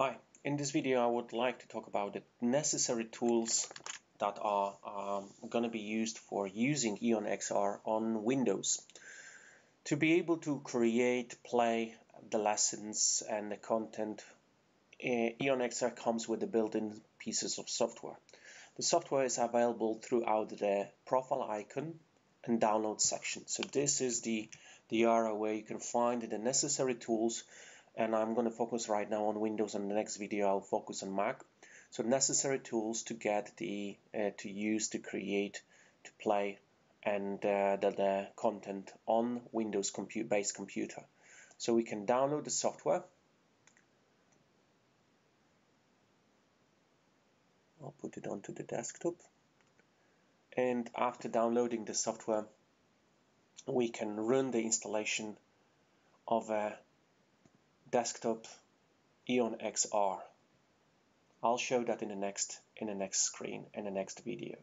Hi, in this video I would like to talk about the necessary tools that are um, going to be used for using EON-XR on Windows. To be able to create, play the lessons and the content, uh, EON-XR comes with the built-in pieces of software. The software is available throughout the profile icon and download section. So this is the, the area where you can find the necessary tools and I'm going to focus right now on Windows and the next video I'll focus on Mac. So necessary tools to get the uh, to use to create to play and uh, the, the, content on Windows compute based computer. So we can download the software. I'll put it onto the desktop. And after downloading the software, we can run the installation of a desktop EON-XR. I'll show that in the next in the next screen in the next video.